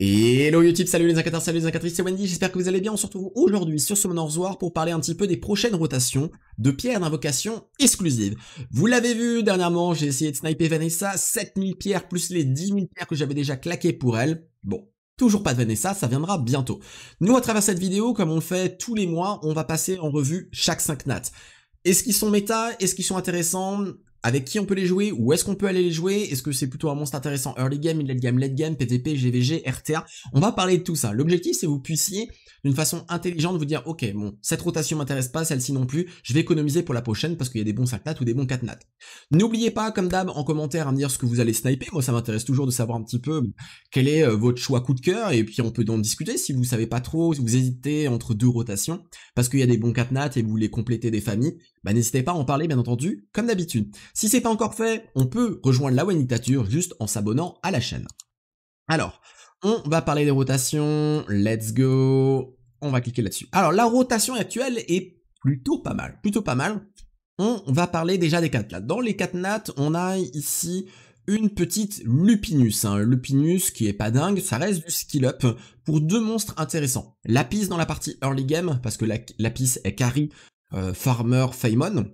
Hello YouTube, salut les incateurs, salut les incatrices, c'est Wendy, j'espère que vous allez bien. On se retrouve aujourd'hui sur Summoner's War pour parler un petit peu des prochaines rotations de pierres d'invocation exclusives. Vous l'avez vu dernièrement, j'ai essayé de sniper Vanessa, 7000 pierres plus les 10 000 pierres que j'avais déjà claquées pour elle. Bon, Toujours pas de Vanessa, ça viendra bientôt. Nous, à travers cette vidéo, comme on le fait tous les mois, on va passer en revue chaque 5 nats. Est-ce qu'ils sont méta? Est-ce qu'ils sont intéressants? Avec qui on peut les jouer, où est-ce qu'on peut aller les jouer, est-ce que c'est plutôt un monstre intéressant early game, mid game, late game, PVP, GVG, RTA, on va parler de tout ça. L'objectif c'est que vous puissiez d'une façon intelligente vous dire ok bon cette rotation m'intéresse pas, celle-ci non plus, je vais économiser pour la prochaine parce qu'il y a des bons 5 nats ou des bons 4 nats. N'oubliez pas comme d'hab en commentaire à me dire ce que vous allez sniper, moi ça m'intéresse toujours de savoir un petit peu quel est euh, votre choix coup de cœur et puis on peut donc discuter si vous savez pas trop, si vous hésitez entre deux rotations parce qu'il y a des bons 4 nats et vous voulez compléter des familles, bah n'hésitez pas à en parler bien entendu comme d'habitude. Si c'est pas encore fait, on peut rejoindre la dictature juste en s'abonnant à la chaîne. Alors, on va parler des rotations, let's go, on va cliquer là-dessus. Alors la rotation actuelle est plutôt pas mal, plutôt pas mal. On va parler déjà des 4 nats. Dans les 4 nats, on a ici une petite Lupinus. Hein. Lupinus qui est pas dingue, ça reste du skill up pour deux monstres intéressants. Lapis dans la partie early game, parce que la, Lapis est carry Farmer Faemon.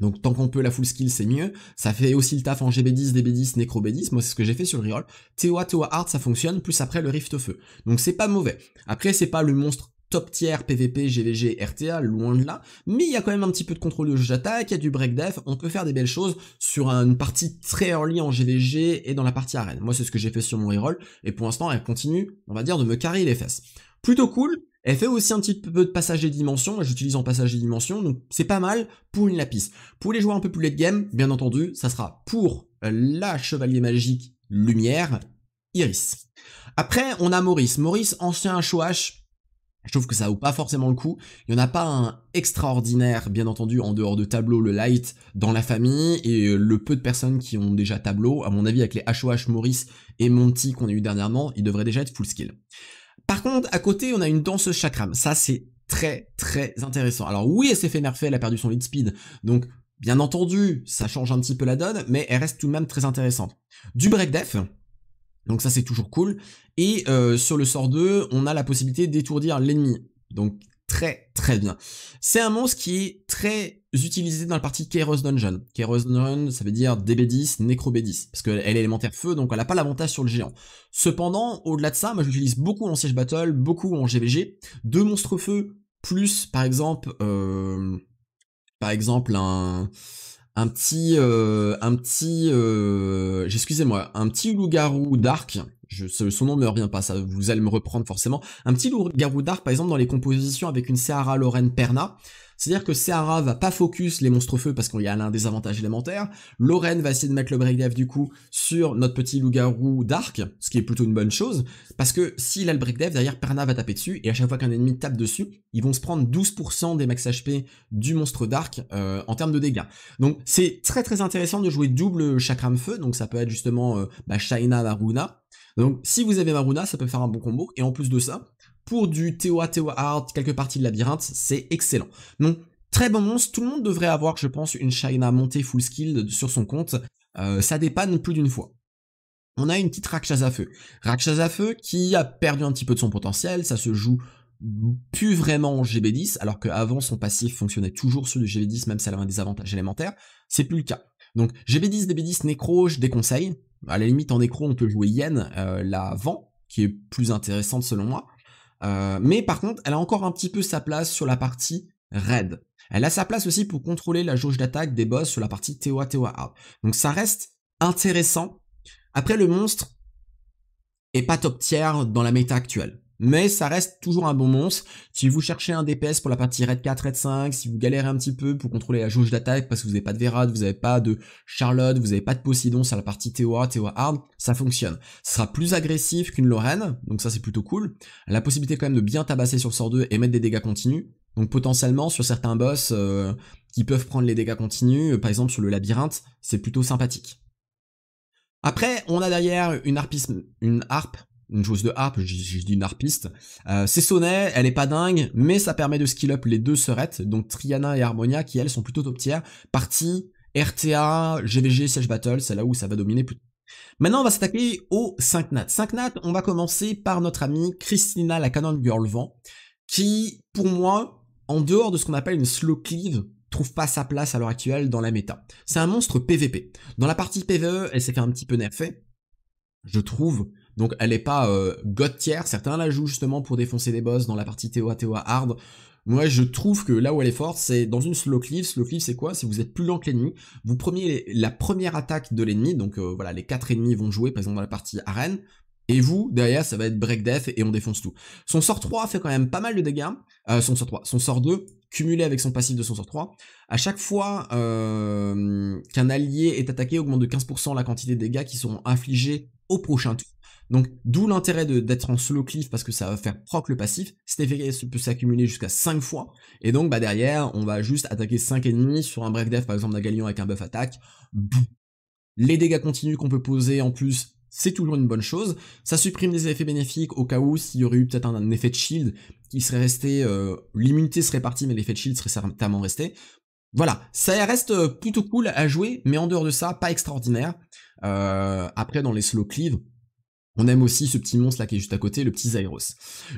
Donc tant qu'on peut la full skill, c'est mieux. Ça fait aussi le taf en GB10, DB10, Necro B10. Moi, c'est ce que j'ai fait sur le reroll. Teoa, Teoa Art, ça fonctionne, plus après le Rift Feu. Donc c'est pas mauvais. Après, c'est pas le monstre top tier PVP, GVG, RTA, loin de là, mais il y a quand même un petit peu de contrôle de jeu d'attaque, il y a du break def, on peut faire des belles choses sur une partie très early en GVG et dans la partie arène. Moi c'est ce que j'ai fait sur mon reroll, et pour l'instant elle continue, on va dire, de me carrer les fesses. Plutôt cool, elle fait aussi un petit peu de passage des dimensions, j'utilise en passage des dimensions, donc c'est pas mal pour une lapis. Pour les joueurs un peu plus late game, bien entendu, ça sera pour la chevalier magique lumière, Iris. Après, on a Maurice. Maurice, ancien HOH, je trouve que ça vaut pas forcément le coup. Il n'y en a pas un extraordinaire, bien entendu, en dehors de tableau, le light, dans la famille, et le peu de personnes qui ont déjà tableau, à mon avis, avec les HOH Maurice et Monty qu'on a eu dernièrement, ils devraient déjà être full skill. Par contre, à côté, on a une danseuse chakram. Ça, c'est très très intéressant. Alors oui, elle s'est fait nerfer, elle a perdu son lead speed, donc bien entendu, ça change un petit peu la donne, mais elle reste tout de même très intéressante. Du break def, donc ça c'est toujours cool, et euh, sur le sort 2, on a la possibilité d'étourdir l'ennemi, donc très très bien. C'est un monstre qui est très utilisé dans la partie Kairos Dungeon. Kairos Dungeon, ça veut dire DB10, Necro B10, parce qu'elle est élémentaire feu, donc elle n'a pas l'avantage sur le géant. Cependant, au-delà de ça, moi j'utilise beaucoup en siège battle, beaucoup en GVG, deux monstres feu, plus par exemple, euh, par exemple un petit, euh, un petit, euh, excusez-moi, un petit loup-garou dark je, son nom me revient pas, ça vous allez me reprendre forcément. Un petit loup-garou dark, par exemple, dans les compositions avec une Seara Lorraine Perna, c'est-à-dire que Seara va pas focus les monstres feu parce qu'il y a l'un des avantages élémentaires. Lorraine va essayer de mettre le break dev du coup sur notre petit loup-garou Dark, ce qui est plutôt une bonne chose, parce que s'il a le break dev, derrière Perna va taper dessus, et à chaque fois qu'un ennemi tape dessus, ils vont se prendre 12% des max HP du monstre Dark euh, en termes de dégâts. Donc c'est très très intéressant de jouer double chakram feu, donc ça peut être justement euh, bah, Shaina Maruna. Donc si vous avez Maruna, ça peut faire un bon combo, et en plus de ça, pour du Teoa Teoa Art, quelques parties de labyrinthe, c'est excellent. Donc, très bon monstre, tout le monde devrait avoir, je pense, une Shaina montée full skill sur son compte. Euh, ça dépanne plus d'une fois. On a une petite Rakshasa Feu. Rakshasa Feu qui a perdu un petit peu de son potentiel, ça se joue plus vraiment en GB10, alors qu'avant son passif fonctionnait toujours sur du GB10, même si elle avait des avantages élémentaires, c'est plus le cas. Donc GB10, DB10, Necro, je déconseille. À la limite en Necro, on peut jouer Yen, euh, la Vent, qui est plus intéressante selon moi. Euh, mais par contre, elle a encore un petit peu sa place sur la partie raid. Elle a sa place aussi pour contrôler la jauge d'attaque des boss sur la partie Teoa Teoa Hard. Donc ça reste intéressant. Après, le monstre est pas top tier dans la méta actuelle mais ça reste toujours un bon monstre. Si vous cherchez un DPS pour la partie Red 4, Red 5, si vous galérez un petit peu pour contrôler la jauge d'attaque parce que vous n'avez pas de Verad, vous n'avez pas de Charlotte, vous n'avez pas de Poseidon sur la partie TOA, TOA Hard, ça fonctionne. Ce sera plus agressif qu'une Lorraine, donc ça c'est plutôt cool. La possibilité quand même de bien tabasser sur le sort 2 et mettre des dégâts continus. Donc potentiellement sur certains boss euh, qui peuvent prendre les dégâts continus, euh, par exemple sur le labyrinthe, c'est plutôt sympathique. Après, on a derrière une, harpisme, une harpe une chose de harpe, j'ai dit une harpiste. Euh, c'est sonnet, elle est pas dingue, mais ça permet de skill up les deux sœurettes, donc Triana et Harmonia, qui elles sont plutôt top tier. Partie RTA, GVG, Siege Battle, c'est là où ça va dominer plus. Maintenant, on va s'attaquer aux 5 nats. 5 nats, on va commencer par notre amie Christina, la Canon Girl Vent, qui, pour moi, en dehors de ce qu'on appelle une slow cleave, trouve pas sa place à l'heure actuelle dans la méta. C'est un monstre PVP. Dans la partie PVE, elle s'est fait un petit peu nerfer, je trouve. Donc elle est pas euh, certains la jouent justement pour défoncer des boss dans la partie TOA TOA hard. Moi, je trouve que là où elle est forte, c'est dans une slow cleave. Slow cleave, c'est quoi? Si vous êtes plus lent que l'ennemi, vous prenez la première attaque de l'ennemi, donc euh, voilà, les quatre ennemis vont jouer, par exemple dans la partie arène, et vous, derrière, ça va être break death et on défonce tout. Son sort 3 fait quand même pas mal de dégâts. Euh, son sort 3, son sort 2, cumulé avec son passif de son sort 3. À chaque fois euh, qu'un allié est attaqué, augmente de 15% la quantité de dégâts qui seront infligés au prochain tour. Donc, d'où l'intérêt d'être en slow cliff parce que ça va faire proc le passif. Cet effet peut s'accumuler jusqu'à 5 fois. Et donc, bah, derrière, on va juste attaquer 5 ennemis sur un break death, par exemple, d'un galion avec un buff attaque. Les dégâts continus qu'on peut poser en plus, c'est toujours une bonne chose. Ça supprime des effets bénéfiques au cas où s'il y aurait eu peut-être un, effet de shield qui serait resté, euh, l'immunité serait partie mais l'effet de shield serait certainement resté. Voilà, ça reste plutôt cool à jouer, mais en dehors de ça, pas extraordinaire. Euh, après, dans les slow cleave, on aime aussi ce petit monstre là qui est juste à côté, le petit Zyros.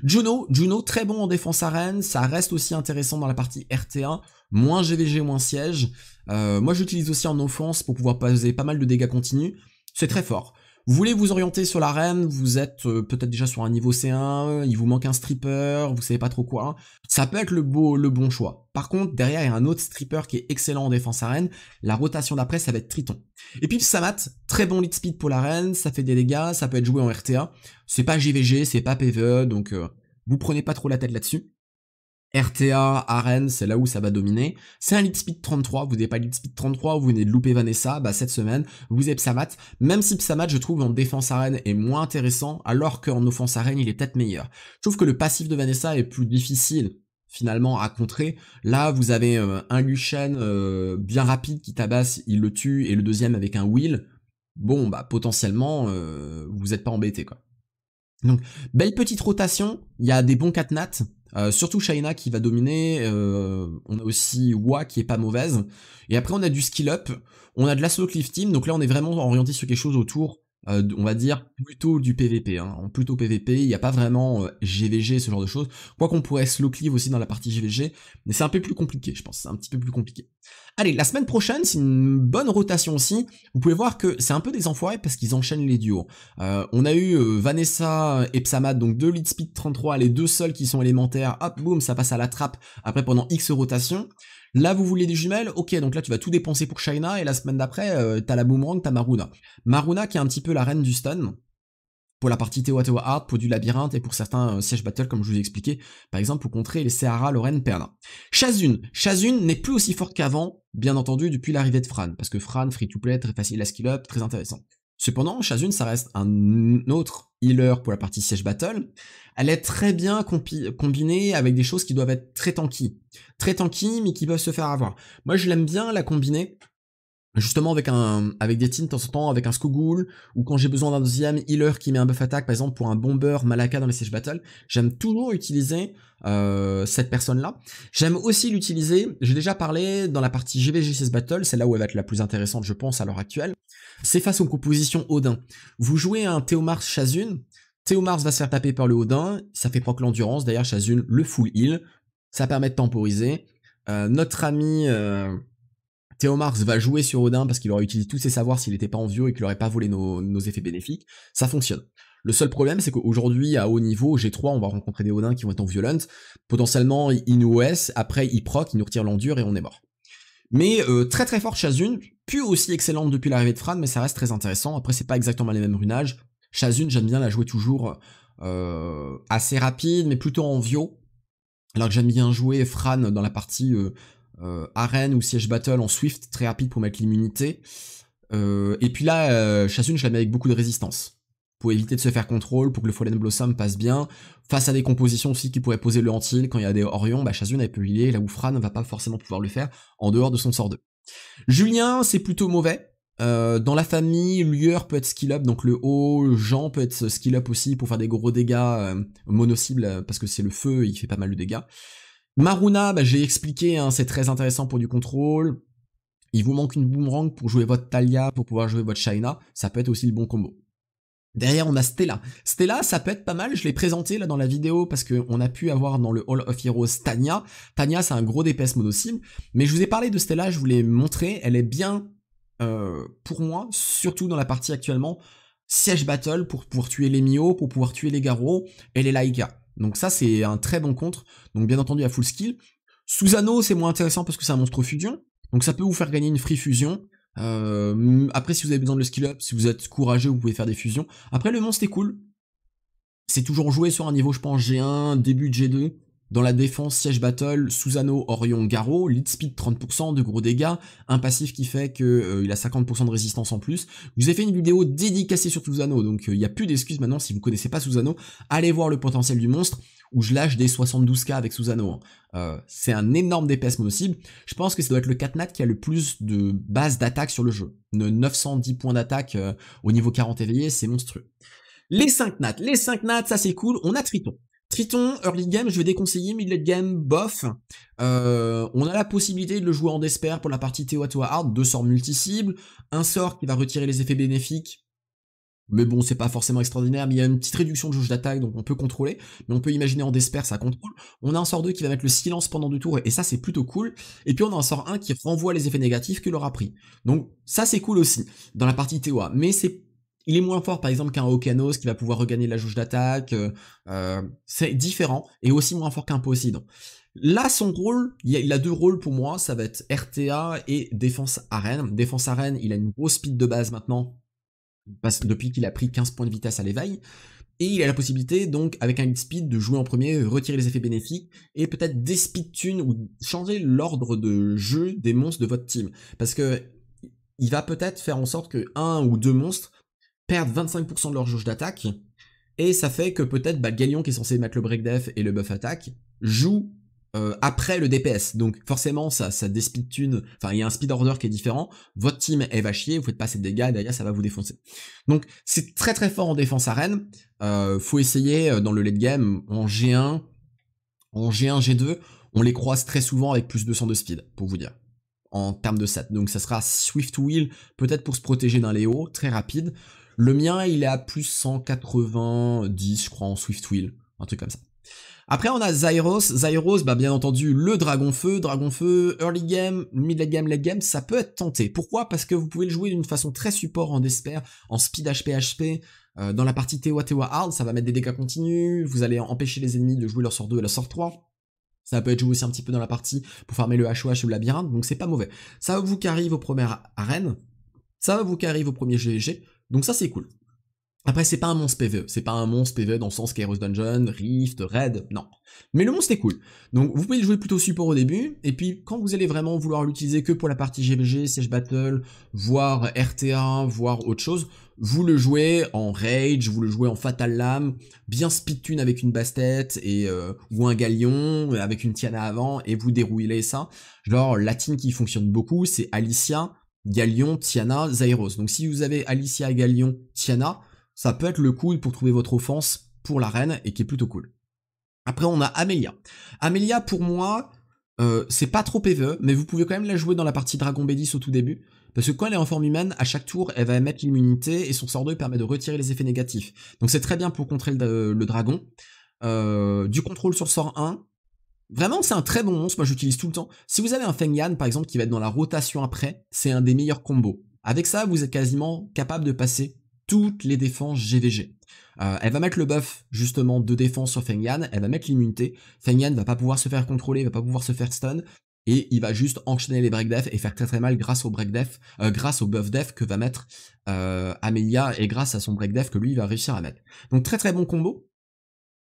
Juno, Juno très bon en défense arène, ça reste aussi intéressant dans la partie RT1, moins GVG, moins siège. Euh, moi j'utilise aussi en offense pour pouvoir poser pas mal de dégâts continus, c'est très fort. Vous voulez vous orienter sur l'arène, vous êtes euh, peut-être déjà sur un niveau C1, il vous manque un stripper, vous savez pas trop quoi. Ça peut être le bon choix. Par contre, derrière, il y a un autre stripper qui est excellent en défense arène. La rotation d'après, ça va être Triton. Et puis Samat, très bon lead speed pour l'arène, ça fait des dégâts, ça peut être joué en RTA. C'est pas JVG, c'est pas PVE, donc euh, vous prenez pas trop la tête là-dessus. RTA, Arène, c'est là où ça va dominer. C'est un lead speed 33, vous n'avez pas lead speed 33, vous venez de louper Vanessa, bah cette semaine, vous avez Psamat, même si Psamat, je trouve, en défense arène est moins intéressant, alors qu'en offense arène, il est peut-être meilleur. Je trouve que le passif de Vanessa est plus difficile, finalement, à contrer. Là, vous avez euh, un Lucian euh, bien rapide qui tabasse, il le tue, et le deuxième avec un Will. Bon, bah potentiellement, euh, vous n'êtes pas embêté, quoi. Donc, belle petite rotation, il y a des bons 4 nats, euh, surtout Shaina qui va dominer, euh, on a aussi Wa qui est pas mauvaise, et après on a du skill up, on a de la slow cliff team, donc là on est vraiment orienté sur quelque chose autour euh, on va dire plutôt du PVP, hein, plutôt PVP, il n'y a pas vraiment GVG, ce genre de choses, quoi qu'on pourrait slow cleave aussi dans la partie GVG, mais c'est un peu plus compliqué, je pense, c'est un petit peu plus compliqué. Allez, la semaine prochaine, c'est une bonne rotation aussi, vous pouvez voir que c'est un peu des enfoirés parce qu'ils enchaînent les duos. Euh, on a eu Vanessa et Psamat, donc deux lead speed 33, les deux seuls qui sont élémentaires, hop, boum, ça passe à la trappe, après pendant X rotations. Là, vous voulez des jumelles? Ok, donc là, tu vas tout dépenser pour Shaina, et la semaine d'après, euh, t'as la Boomerang, t'as Maruna. Maruna qui est un petit peu la reine du stun, pour la partie Tewa Tewa Hard, pour du labyrinthe et pour certains euh, sièges battle comme je vous ai expliqué, par exemple pour contrer les Sahara, Lorraine, Perna. Shazun. Shazun n'est plus aussi forte qu'avant, bien entendu depuis l'arrivée de Fran, parce que Fran, free to play, très facile à skill up, très intéressant. Cependant, Shazun, ça reste un autre healer pour la partie siège battle. Elle est très bien combinée avec des choses qui doivent être très tanky. Très tanky, mais qui peuvent se faire avoir. Moi, je l'aime bien la combiner justement avec un avec des teams de temps en temps avec un Skogul ou quand j'ai besoin d'un deuxième healer qui met un buff attack par exemple pour un bomber Malaka dans les siege battle j'aime toujours utiliser euh, cette personne là j'aime aussi l'utiliser j'ai déjà parlé dans la partie GVG6 battle c'est là où elle va être la plus intéressante je pense à l'heure actuelle c'est face aux compositions Odin. Vous jouez un Théomars Chazun, Théomars va se faire taper par le Odin, ça fait proc l'endurance, d'ailleurs Chazun le full heal, ça permet de temporiser. Euh, notre ami euh, Théomars va jouer sur Odin parce qu'il aurait utilisé tous ses savoirs s'il n'était pas en vieux et qu'il n'aurait pas volé nos, effets bénéfiques, ça fonctionne. Le seul problème, c'est qu'aujourd'hui, à haut niveau, G3, on va rencontrer des Odins qui vont être en violent. Potentiellement, ils nous OS, après ils proc, ils nous retirent l'endure et on est mort. Mais euh, très très fort Chazun, plus aussi excellente depuis l'arrivée de Fran, mais ça reste très intéressant. Après, c'est pas exactement les mêmes runages. Chazun, j'aime bien la jouer toujours euh, assez rapide, mais plutôt en vio. Alors que j'aime bien jouer Fran dans la partie euh, arène ou siège battle en swift, très rapide pour mettre l'immunité. et puis là, Chazun, je la mets avec beaucoup de résistance pour éviter de se faire contrôle, pour que le Fallen Blossom passe bien. Face à des compositions aussi qui pourraient poser le anti quand il y a des Orions, bah Chazun elle peut healer, là où Fran ne va pas forcément pouvoir le faire en dehors de son sort 2. Julien, c'est plutôt mauvais. Euh, dans la famille, Lueur peut être skill up, donc le haut, Jean peut être skill up aussi pour faire des gros dégâts euh, mono-cible, parce que c'est le feu, il fait pas mal de dégâts. Maruna, bah, j'ai expliqué, hein, c'est très intéressant pour du contrôle. il vous manque une boomerang pour jouer votre Talia, pour pouvoir jouer votre Shaina, ça peut être aussi le bon combo. Derrière, on a Stella. Stella, ça peut être pas mal. Je l'ai présenté là dans la vidéo parce qu'on a pu avoir dans le Hall of Heroes Tanya. Tanya, c'est un gros DPS mono-cible. Mais je vous ai parlé de Stella, je vous l'ai montré. Elle est bien, euh, pour moi, surtout dans la partie actuellement, siège battle pour pouvoir tuer les Mio, pour pouvoir tuer les Garo et les Laika. Donc ça, c'est un très bon contre. Donc bien entendu, à full skill. Susano, c'est moins intéressant parce que c'est un monstre fusion. Donc ça peut vous faire gagner une free fusion. Euh, après, si vous avez besoin de le skill up, si vous êtes courageux, vous pouvez faire des fusions. Après, le monstre est cool. C'est toujours joué sur un niveau, je pense, G1, début de G2. Dans la défense, siège battle, Susano, Orion, Garo, lead speed 30%, de gros dégâts, un passif qui fait que euh, il a 50% de résistance en plus. Je vous ai fait une vidéo dédicacée sur Susano, donc euh, il n'y a plus d'excuses maintenant si vous connaissez pas Susano, allez voir le potentiel du monstre où je lâche des 72k avec Susano. Hein. Euh, c'est un énorme DPS mono-cible. Je pense que ça doit être le 4 nat qui a le plus de base d'attaque sur le jeu. 910 points d'attaque au niveau 40 éveillé, c'est monstrueux. Les 5 nats, les 5 nats, ça c'est cool. On a Triton. Triton, early game, je vais déconseiller, mid game, bof. Euh, on a la possibilité de le jouer en despair pour la partie Teotihuacan Hard, deux sorts multi-cibles, un sort qui va retirer les effets bénéfiques, mais bon, c'est pas forcément extraordinaire, mais il y a une petite réduction de jauge d'attaque, donc on peut contrôler, mais on peut imaginer en despair, ça contrôle. On a un sort 2 qui va mettre le silence pendant deux tours, et ça c'est plutôt cool. Et puis on a un sort 1 qui renvoie les effets négatifs que l'aura pris. Donc ça c'est cool aussi, dans la partie TOA, mais c'est il est moins fort par exemple qu'un Okanos qui va pouvoir regagner la jauge d'attaque, euh, euh, c'est différent, et aussi moins fort qu'un Poséidon. Là, son rôle, il a, deux rôles pour moi, ça va être RTA et défense arène. Défense arène, il a une grosse speed de base maintenant, depuis qu'il a pris 15 points de vitesse à l'éveil. Et il a la possibilité, donc, avec un speed, de jouer en premier, retirer les effets bénéfiques, et peut-être des speed tunes ou changer l'ordre de jeu des monstres de votre team. Parce que il va peut-être faire en sorte que un ou deux monstres perdent 25% de leur jauge d'attaque, et ça fait que peut-être bah, Galion qui est censé mettre le break def et le buff attaque joue euh, après le DPS. Donc forcément ça, ça déspeed tune, enfin il y a un speed order qui est différent, votre team elle va chier, vous faites passer de dégâts et derrière ça va vous défoncer. Donc c'est très très fort en défense arène, euh, faut essayer euh, dans le late game en G1, en G1, G2, on les croise très souvent avec plus de 200 de speed, pour vous dire en termes de set. Donc ça sera Swift Wheel, peut-être pour se protéger d'un Léo, très rapide. Le mien, il est à plus 190, je crois, en Swift Wheel, un truc comme ça. Après, on a Zyros. Zyros, bah, bien entendu, le Dragon Feu. Dragon Feu, early game, mid game, late game, ça peut être tenté. Pourquoi? Parce que vous pouvez le jouer d'une façon très support en Desper, en speed HP HP. Euh, dans la partie Tewa Tewa Hard, ça va mettre des dégâts continus. Vous allez empêcher les ennemis de jouer leur sort 2 et leur sort 3. Ça peut être joué aussi un petit peu dans la partie pour farmer le HOH ou le labyrinthe, donc c'est pas mauvais. Ça va vous carry vos premières arènes. Ça va vous carry vos premiers GG. Donc ça c'est cool. Après, c'est pas un monstre PvE, c'est pas un monstre PvE dans le sens Kairos Dungeon, Rift, Raid, non. Mais le monstre est cool. Donc vous pouvez le jouer plutôt support au début, et puis quand vous allez vraiment vouloir l'utiliser que pour la partie GVG, Siege Battle, voire RTA, voire autre chose, vous le jouez en Rage, vous le jouez en Fatal Lame, bien speed tune avec une basse-tête, et, euh, ou un Galion, avec une Tiana avant, et vous déroulez ça. Genre, la team qui fonctionne beaucoup, c'est Alicia, Galion, Tiana, Zyros. Donc si vous avez Alicia, Galion, Tiana, ça peut être le coup pour trouver votre offense pour la reine et qui est plutôt cool. Après on a Amelia. Amelia pour moi, euh, c'est pas trop PvE, mais vous pouvez quand même la jouer dans la partie Dragon Bédis au tout début, parce que quand elle est en forme humaine, à chaque tour, elle va mettre l'immunité et son sort 2 permet de retirer les effets négatifs. Donc c'est très bien pour contrer le, dragon. Euh, du contrôle sur sort 1, Vraiment, c'est un très bon monstre, moi j'utilise tout le temps. Si vous avez un Feng Yan, par exemple, qui va être dans la rotation après, c'est un des meilleurs combos. Avec ça, vous êtes quasiment capable de passer toutes les défenses GVG. Euh, elle va mettre le buff justement de défense sur Feng Yan, elle va mettre l'immunité. Feng Yan va pas pouvoir se faire contrôler, va pas pouvoir se faire stun, et il va juste enchaîner les break def et faire très très mal grâce au break def, euh, grâce au buff def que va mettre euh, Amelia et grâce à son break def que lui va réussir à mettre. Donc très très bon combo.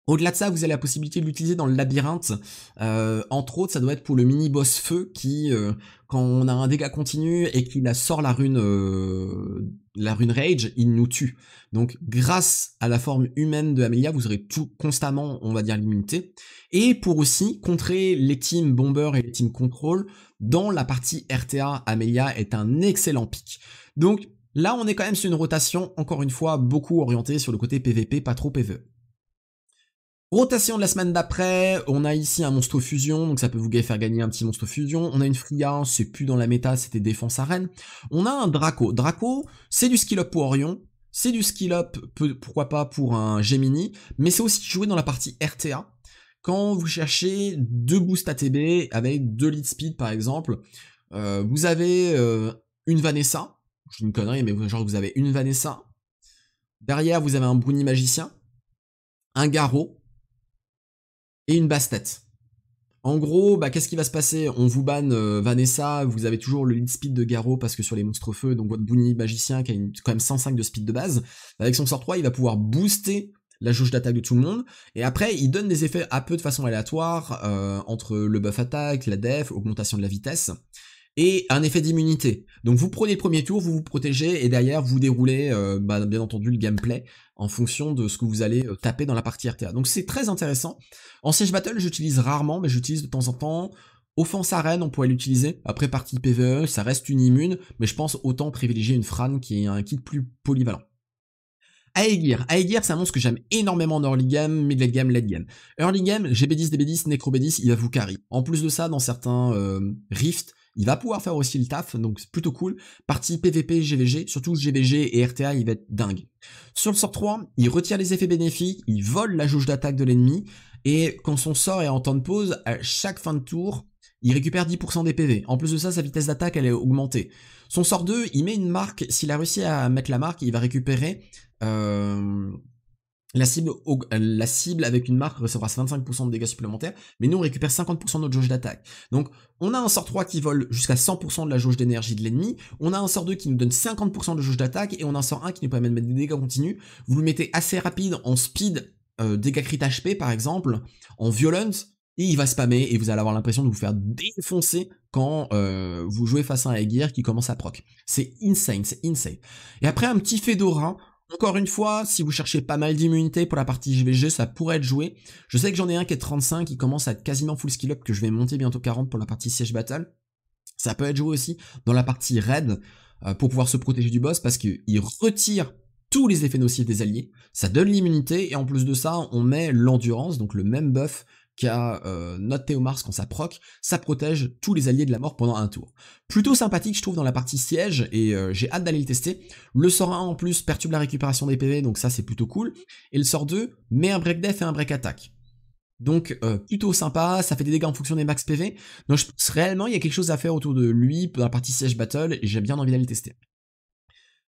Au-delà de ça, vous avez la possibilité de l'utiliser dans le labyrinthe. Euh, entre autres, ça doit être pour le mini-boss feu qui, euh, quand on a un dégât continu et qu'il sort la rune, euh, la rune rage, il nous tue. Donc, grâce à la forme humaine de Amelia, vous aurez tout constamment, on va dire, l'immunité. Et pour aussi contrer les teams bomber et les teams control, dans la partie RTA, Amelia est un excellent pic. Donc, là, on est quand même sur une rotation, encore une fois, beaucoup orientée sur le côté PVP, pas trop PVE. Rotation de la semaine d'après, on a ici un monstre fusion, donc ça peut vous faire gagner un petit monstre fusion. On a une Fria, c'est plus dans la méta, c'était défense arène. On a un Draco. Draco, c'est du skill up pour Orion, c'est du skill up, pourquoi pas pour un Gemini, mais c'est aussi joué dans la partie RTA. Quand vous cherchez deux boosts ATB avec deux lead speed par exemple, euh, vous avez euh, une Vanessa, je une connerie, mais genre vous avez une Vanessa. Derrière, vous avez un Bruni magicien, un Garo, et une basse-tête. En gros, bah, qu'est-ce qui va se passer? On vous banne euh, Vanessa, vous avez toujours le lead speed de Garo parce que sur les monstres feu, donc votre Boony magicien qui a quand même 105 de speed de base, avec son sort 3, il va pouvoir booster la jauge d'attaque de tout le monde, et après il donne des effets un peu de façon aléatoire euh, entre le buff attaque, la def, augmentation de la vitesse, et un effet d'immunité. Donc vous prenez le premier tour, vous vous protégez, et derrière vous déroulez euh, bah, bien entendu le gameplay en fonction de ce que vous allez euh, taper dans la partie RTA. Donc c'est très intéressant. En Siege Battle, j'utilise rarement, mais j'utilise de temps en temps. Offense arène, on pourrait l'utiliser. Après partie PvE, ça reste une immune, mais je pense autant privilégier une Fran qui est un kit plus polyvalent. Aegir. Aegir, c'est un monstre que j'aime énormément en early game, mid late game, late game. Early game, GB10, DB10, Necro B10, il va vous carry. En plus de ça, dans certains euh, rifts, il va pouvoir faire aussi le taf, donc c'est plutôt cool. Partie PVP, GVG, surtout GVG et RTA, il va être dingue. Sur le sort 3, il retire les effets bénéfiques, il vole la jauge d'attaque de l'ennemi, et quand son sort est en temps de pause, à chaque fin de tour, il récupère 10% des PV. En plus de ça, sa vitesse d'attaque, elle est augmentée. Son sort 2, il met une marque, s'il a réussi à mettre la marque, il va récupérer... Euh, la cible, avec une marque recevra 25% de dégâts supplémentaires, mais nous on récupère 50% de notre jauge d'attaque. Donc on a un sort 3 qui vole jusqu'à 100% de la jauge d'énergie de l'ennemi, on a un sort 2 qui nous donne 50% de jauge d'attaque, et on a un sort 1 qui nous permet de mettre des dégâts continus. Vous le mettez assez rapide en speed, euh, dégâts crit HP par exemple, en violence, et il va spammer, et vous allez avoir l'impression de vous faire défoncer quand euh, vous jouez face à un Aegir qui commence à proc. C'est insane, c'est insane. Et après un petit Fedora, encore une fois, si vous cherchez pas mal d'immunité pour la partie GVG, ça pourrait être joué. Je sais que j'en ai un qui est 35, qui commence à être quasiment full skill up, que je vais monter bientôt 40 pour la partie siège battle. Ça peut être joué aussi dans la partie raid, euh, pour pouvoir se protéger du boss, parce qu'il retire tous les effets nocifs des alliés, ça donne l'immunité, et en plus de ça, on met l'endurance, donc le même buff qu'a euh, notre Théomars quand ça proc, ça protège tous les alliés de la mort pendant un tour. Plutôt sympathique je trouve dans la partie siège, et euh, j'ai hâte d'aller le tester. Le sort 1 en plus perturbe la récupération des PV, donc ça c'est plutôt cool. Et le sort 2 met un break def et un break attack. Donc euh, plutôt sympa, ça fait des dégâts en fonction des max PV. Donc je pense réellement il y a quelque chose à faire autour de lui dans la partie siège battle, et j'ai bien envie d'aller le tester.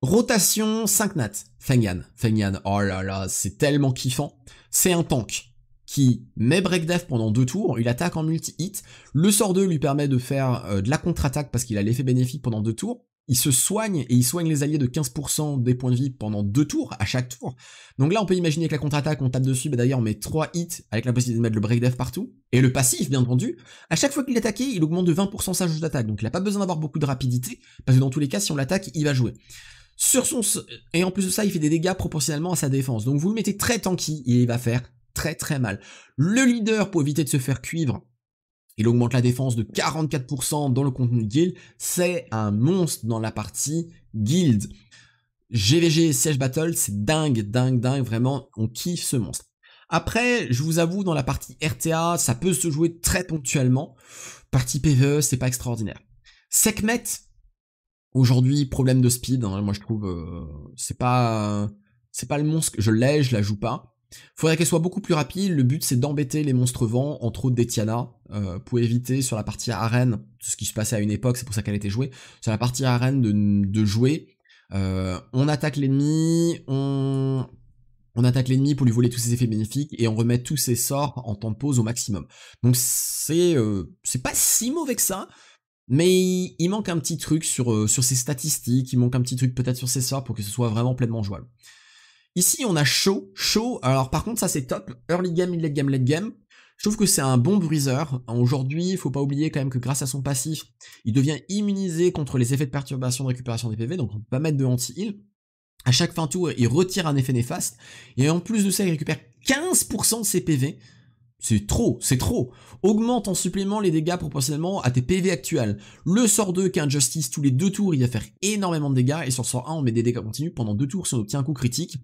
Rotation 5 nat, Fengyan. Fengyan, oh là là, c'est tellement kiffant. C'est un tank qui met break def pendant deux tours, il attaque en multi-hit, le sort 2 lui permet de faire euh, de la contre-attaque parce qu'il a l'effet bénéfique pendant deux tours, il se soigne et il soigne les alliés de 15% des points de vie pendant deux tours, à chaque tour. Donc là on peut imaginer que la contre-attaque on tape dessus, bah d'ailleurs on met 3 hits avec la possibilité de mettre le break partout, et le passif bien entendu, à chaque fois qu'il est attaqué, il augmente de 20% sa jauge d'attaque, donc il n'a pas besoin d'avoir beaucoup de rapidité, parce que dans tous les cas si on l'attaque, il va jouer. Sur son... Et en plus de ça, il fait des dégâts proportionnellement à sa défense. Donc vous le mettez très tanky et il va faire très très mal. Le leader, pour éviter de se faire cuivre, il augmente la défense de 44% dans le contenu guild, c'est un monstre dans la partie guild. GVG Siege Battle, c'est dingue, dingue, dingue, vraiment, on kiffe ce monstre. Après, je vous avoue, dans la partie RTA, ça peut se jouer très ponctuellement. Partie PvE, c'est pas extraordinaire. Sekhmet, aujourd'hui, problème de speed, hein, moi je trouve, euh, c'est pas, pas le monstre, je l'ai, je la joue pas. Faudrait qu'elle soit beaucoup plus rapide, le but c'est d'embêter les monstres vents, entre autres des Tiana, euh, pour éviter sur la partie arène, ce qui se passait à une époque, c'est pour ça qu'elle était jouée, sur la partie arène de, jouer, euh, on attaque l'ennemi, on, attaque l'ennemi pour lui voler tous ses effets bénéfiques, et on remet tous ses sorts en temps de pause au maximum. Donc c'est euh, c'est pas si mauvais que ça, mais il, manque un petit truc sur, sur ses statistiques, il manque un petit truc peut-être sur ses sorts pour que ce soit vraiment pleinement jouable. Ici, on a chaud, chaud. Alors par contre, ça c'est top. Early game, late game, late game. Je trouve que c'est un bon bruiseur. Aujourd'hui, il faut pas oublier quand même que grâce à son passif, il devient immunisé contre les effets de perturbation de récupération des PV, donc on peut pas mettre de anti-heal. À chaque fin tour, il retire un effet néfaste, et en plus de ça, il récupère 15% de ses PV. C'est trop, c'est trop. Augmente en supplément les dégâts proportionnellement à tes PV actuels. Le sort 2 qui est un Justice tous les deux tours, il va faire énormément de dégâts. Et sur le sort 1, on met des dégâts continus pendant deux tours si on obtient un coup critique.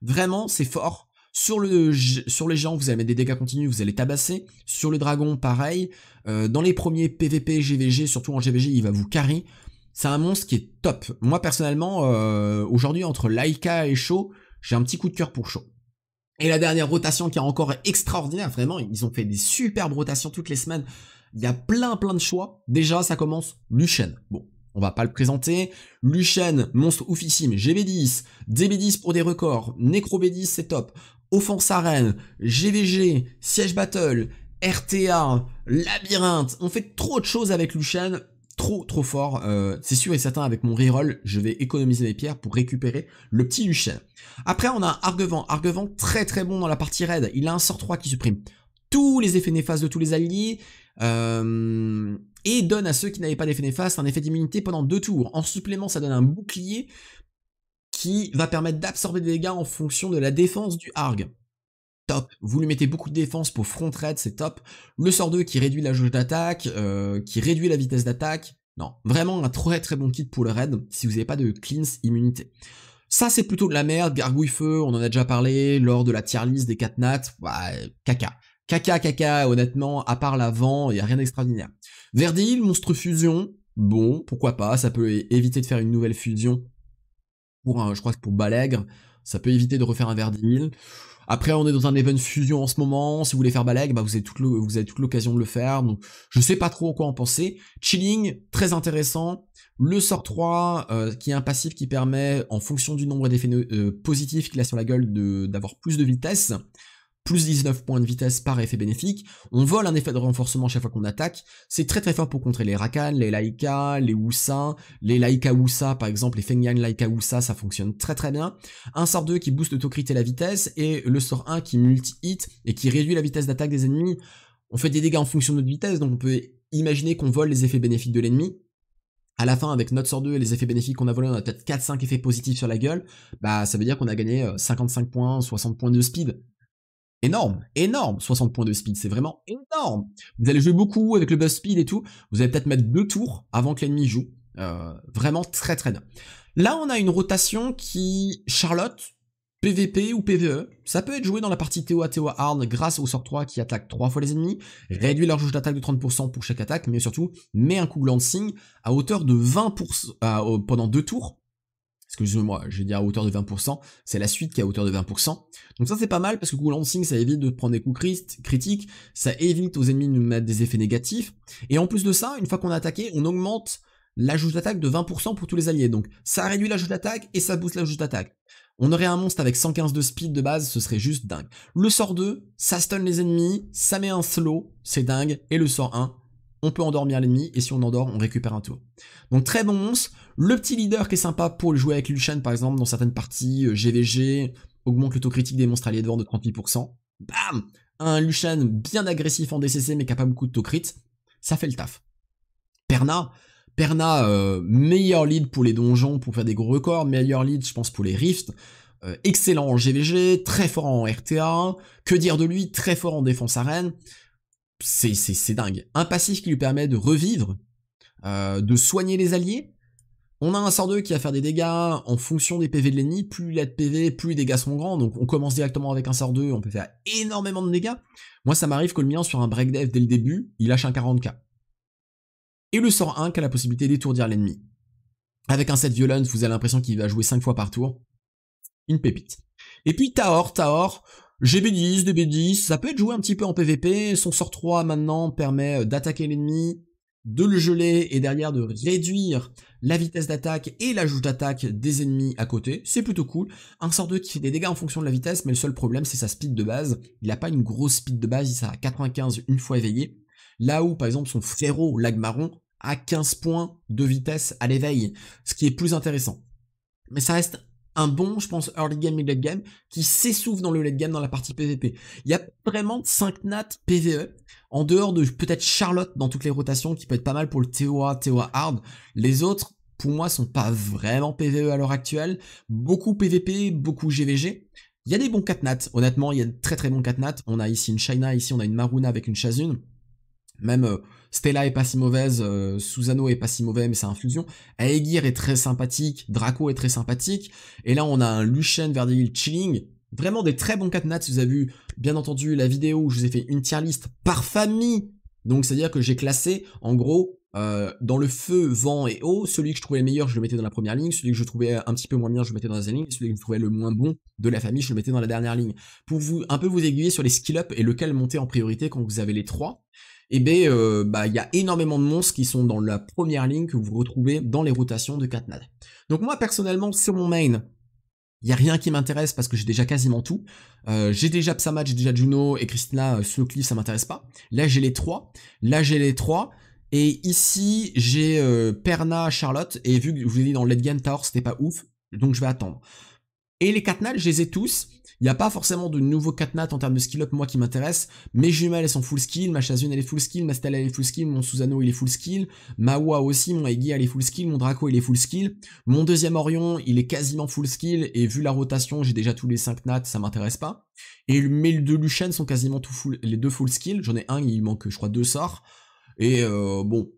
Vraiment, c'est fort. Sur, le, sur les géants, vous allez mettre des dégâts continus, vous allez tabasser. Sur le dragon, pareil. Euh, dans les premiers PVP, GVG, surtout en GVG, il va vous carry. C'est un monstre qui est top. Moi, personnellement, euh, aujourd'hui, entre Laika et Shaw, j'ai un petit coup de cœur pour Shaw. Et la dernière rotation qui est encore extraordinaire, vraiment, ils ont fait des superbes rotations toutes les semaines. Il y a plein plein de choix. Déjà, ça commence Luchen. Bon, on va pas le présenter. Luchen, monstre oufissime, GB10, DB10 pour des records, Necro-B10 c'est top, Offense Arène, GVG, Siège Battle, RTA, Labyrinthe, on fait trop de choses avec Luchen, trop trop fort, euh, c'est sûr et certain avec mon reroll, je vais économiser mes pierres pour récupérer le petit Luchen. Après on a Argevent, Argevent très très bon dans la partie raid, il a un sort 3 qui supprime tous les effets néfastes de tous les alliés, euh, et donne à ceux qui n'avaient pas d'effet néfaste un effet d'immunité pendant deux tours. En supplément, ça donne un bouclier qui va permettre d'absorber des dégâts en fonction de la défense du Arg. Top. Vous lui mettez beaucoup de défense pour front raid, c'est top. Le sort 2 qui réduit la jauge d'attaque, euh, qui réduit la vitesse d'attaque. Non, vraiment un très très bon kit pour le raid si vous n'avez pas de cleanse immunité. Ça c'est plutôt de la merde, gargouille feu, on en a déjà parlé lors de la tier list des 4 nats, ouais, caca. Caca, caca, honnêtement, à part l'avant, il n'y a rien d'extraordinaire. Verdil, monstre fusion, bon, pourquoi pas, ça peut éviter de faire une nouvelle fusion pour un, je crois que pour Balègre, ça peut éviter de refaire un Verdil. Après, on est dans un event fusion en ce moment. Si vous voulez faire Balègre, bah vous avez toute vous avez toute l'occasion de le faire. Donc, je sais pas trop quoi en penser. Chilling, très intéressant. Le sort 3, euh, qui est un passif qui permet, en fonction du nombre d'effets euh, positifs qu'il a sur la gueule, d'avoir plus de vitesse plus 19 points de vitesse par effet bénéfique, on vole un effet de renforcement chaque fois qu'on attaque, c'est très très fort pour contrer les Rakan, les Laika, les Wusa, les Laika Wusa par exemple, les Fengyan Laika Wusa, ça fonctionne très très bien. Un sort 2 qui booste le et la vitesse, et le sort 1 qui multi-hit et qui réduit la vitesse d'attaque des ennemis. On fait des dégâts en fonction de notre vitesse, donc on peut imaginer qu'on vole les effets bénéfiques de l'ennemi, à la fin, avec notre sort 2 et les effets bénéfiques qu'on a volés, on a peut-être 4-5 effets positifs sur la gueule, bah ça veut dire qu'on a gagné 55 euh, points, 60 points de speed énorme, énorme, 60 points de speed, c'est vraiment énorme. Vous allez jouer beaucoup avec le buzz speed et tout, vous allez peut-être mettre deux tours avant que l'ennemi joue, euh, vraiment très très bien. Là on a une rotation qui, Charlotte, PVP ou PVE, ça peut être joué dans la partie TOA TOA Hard grâce au sort 3 qui attaque 3 fois les ennemis, réduit leur jauge d'attaque de 30% pour chaque attaque, mais surtout met un coup glancing à hauteur de 20% pendant deux tours excusez-moi, je vais dire à hauteur de 20%, c'est la suite qui est à hauteur de 20%. Donc ça c'est pas mal parce que coup lancing ça évite de prendre des coups critiques, ça évite aux ennemis de nous mettre des effets négatifs, et en plus de ça, une fois qu'on a attaqué, on augmente la jauge d'attaque de 20% pour tous les alliés, donc ça réduit la jauge d'attaque et ça booste la jauge d'attaque. On aurait un monstre avec 115 de speed de base, ce serait juste dingue. Le sort 2, ça stun les ennemis, ça met un slow, c'est dingue, et le sort 1, on peut endormir l'ennemi, et si on endort, on récupère un tour. Donc très bon monstre. Le petit leader qui est sympa pour le jouer avec Lucian, par exemple, dans certaines parties, GVG, euh, augmente le taux critique des monstres alliés devant de 38%. Bam Un Lucian bien agressif en DCC, mais qui a pas beaucoup de taux crit, ça fait le taf. Perna, Perna, euh, meilleur lead pour les donjons, pour faire des gros records, meilleur lead, je pense, pour les rifts. Euh, excellent en GVG, très fort en RTA, que dire de lui, très fort en défense arène c'est dingue. Un passif qui lui permet de revivre, euh, de soigner les alliés. On a un sort 2 qui va faire des dégâts en fonction des PV de l'ennemi. Plus il a de PV, plus les dégâts sont grands. Donc on commence directement avec un sort 2, on peut faire énormément de dégâts. Moi ça m'arrive que le sur un break dev dès le début, il lâche un 40k. Et le sort 1 qui a la possibilité d'étourdir l'ennemi. Avec un set violence, vous avez l'impression qu'il va jouer 5 fois par tour. Une pépite. Et puis Taor, Taor, GB10, DB10, ça peut être joué un petit peu en PVP, son sort 3 maintenant permet euh, d'attaquer l'ennemi, de le geler et derrière de réduire la vitesse d'attaque et la d'attaque des ennemis à côté, c'est plutôt cool. Un sort 2 qui fait des dégâts en fonction de la vitesse, mais le seul problème c'est sa speed de base, il n'a pas une grosse speed de base, il sera à 95 une fois éveillé, là où par exemple son frérot Lagmaron a 15 points de vitesse à l'éveil, ce qui est plus intéressant. Mais ça reste un bon, je pense, early game late game, qui s'essouffle dans le late game dans la partie PVP. Il y a vraiment 5 nats PVE, en dehors de peut-être Charlotte dans toutes les rotations, qui peut être pas mal pour le TOA, TOA hard. Les autres, pour moi, sont pas vraiment PVE à l'heure actuelle. Beaucoup PVP, beaucoup GVG. Il y a des bons 4 nats, honnêtement, il y a de très très bons 4 nats. On a ici une China, ici on a une Maruna avec une Chazune. Même euh, Stella est pas si mauvaise, euh, Susano est pas si mauvais, mais c'est infusion. Aegir est très sympathique, Draco est très sympathique. Et là, on a un Lucian Verdil Chilling. Vraiment des très bons 4 nats. Vous avez vu, bien entendu, la vidéo où je vous ai fait une tier list par famille. Donc, c'est-à-dire que j'ai classé, en gros, euh, dans le feu, vent et eau, celui que je trouvais le meilleur, je le mettais dans la première ligne, celui que je trouvais un petit peu moins bien, je le mettais dans la deuxième ligne, celui que je trouvais le moins bon de la famille, je le mettais dans la dernière ligne. Pour vous un peu vous aiguiller sur les skill up et lequel monter en priorité quand vous avez les trois, et eh bien, euh, bah, il y a énormément de monstres qui sont dans la première ligne que vous retrouvez dans les rotations de Katnad. Donc moi, personnellement, sur mon main, il y a rien qui m'intéresse parce que j'ai déjà quasiment tout. Euh, j'ai déjà Psamat, j'ai déjà Juno et Christina, euh, cliff ça m'intéresse pas. Là, j'ai les trois. Là, j'ai les trois. Et ici, j'ai euh, Perna, Charlotte. Et vu que je vous ai dit dans Late Game Tower, c'était pas ouf. Donc, je vais attendre. Et les Katnad, je les ai tous. Il n'y a pas forcément de nouveaux Katnat en termes de skill up, moi, qui m'intéresse. Mes jumelles, elles sont full skill. Ma Chazune, elle est full skill. Ma Stella, elle est full skill. Mon Susano, il est full skill. Ma Wa aussi. Mon Aegis, elle est full skill. Mon Draco, il est full skill. Mon deuxième Orion, il est quasiment full skill. Et vu la rotation, j'ai déjà tous les 5 nats, ça m'intéresse pas. Et mes deux Luchen sont quasiment tout full, les deux full skill. J'en ai un, il manque, je crois, deux sorts. Et euh, bon,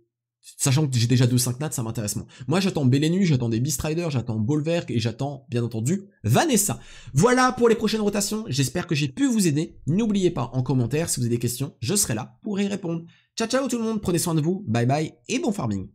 Sachant que j'ai déjà 2-5 nats, ça m'intéresse moins. Moi, j'attends Belenu, j'attends des Beast Rider, j'attends Bolverk et j'attends, bien entendu, Vanessa. Voilà pour les prochaines rotations. J'espère que j'ai pu vous aider. N'oubliez pas en commentaire, si vous avez des questions, je serai là pour y répondre. Ciao, ciao tout le monde, prenez soin de vous, bye bye et bon farming.